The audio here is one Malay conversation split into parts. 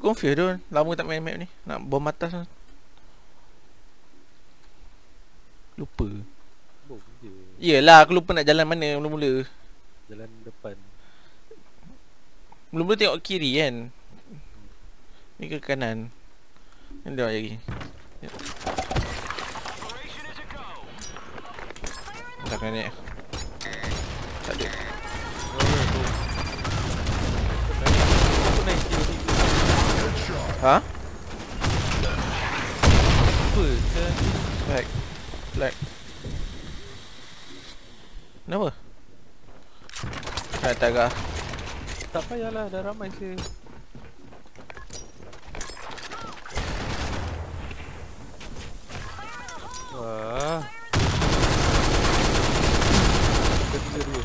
Confused tu. Lama tak main map ni. Nak bom atas tu Lupa. Bom je. Yelah aku lupa nak jalan mana mula-mula. Jalan depan. Mula-mula tengok kiri kan. Ni ke kanan? Ni dia lagi. Tak kena ni Tak ada Ha? Apa Saya Lag Lag Kenapa? Tak tak Tak payahlah dah ramai saya Wah Ketiga dua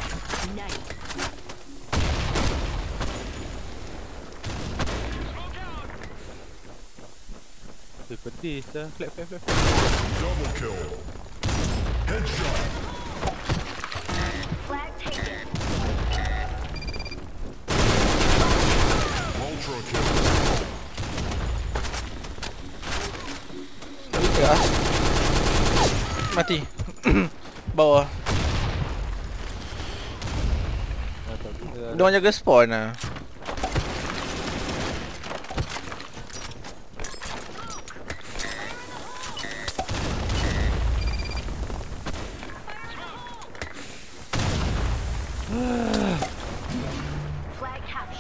Eh pedih dah Flag flag flag Double kill. Headshot. Flag taken. Ultra kill. Ya. Mati Bawah Ah, Dia orang jaga spawn lah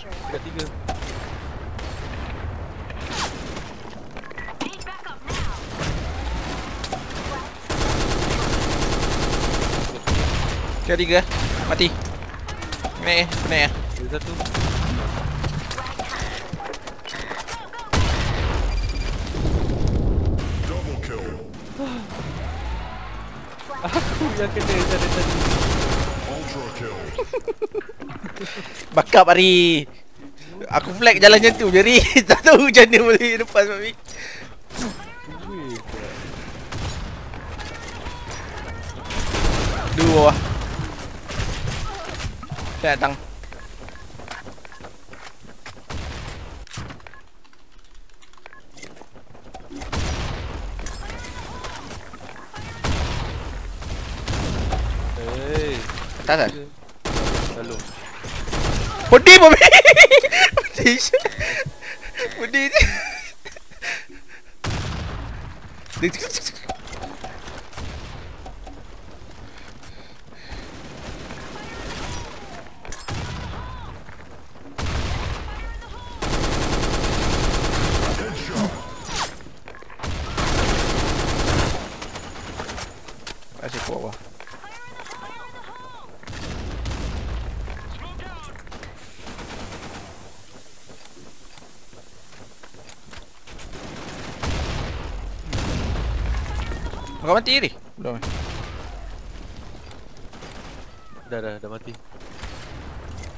Dekat tiga now. Tiga tiga Mati Naik eh naik eh Ada satu Double kill. Aku yang kena dari tadi Ultra kill. Bakap hari. Aku flag jalan macam tu je Ri. Tak tahu macam mana boleh lepas Mami. Dua. Bawah Saya datang Atas kan Lalu Pedih Mami Pedih Pedih Dia Headshot. Asyik kuat bawah Kau mati ni? Belum? Dah dah dah mati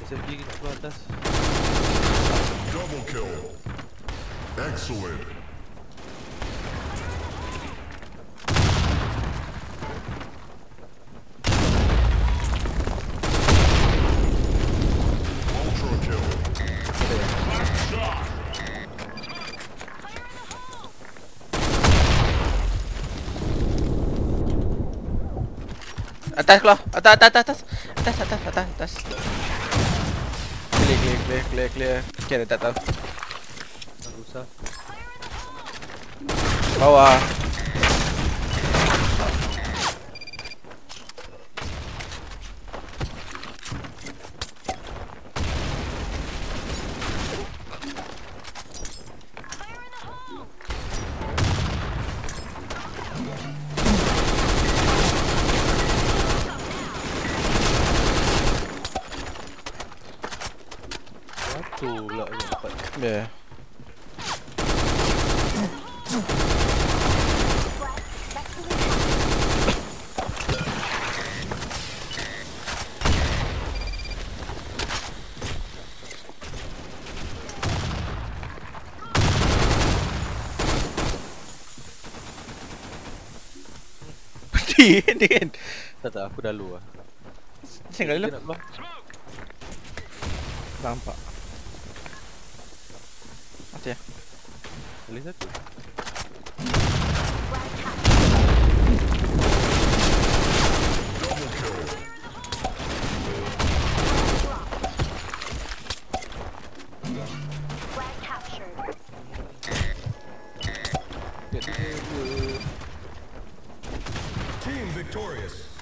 SMG kita keluar atas Double kill. Excellent. Ultra kill. Atas keluar Atas atas atas atas Atas atas atas atas Clear clear clear clear clear Okay dia tak tahu Tak usah Bawah Satu pula yang dapat. Ya yeah. Pedih dia kan Tak tak aku dah lu lah Macam kali Dia lah? Nampak Mati ya. Boleh satu. Flag captured. Double kill. Flag captured. Dekat dia dua. Team victorious.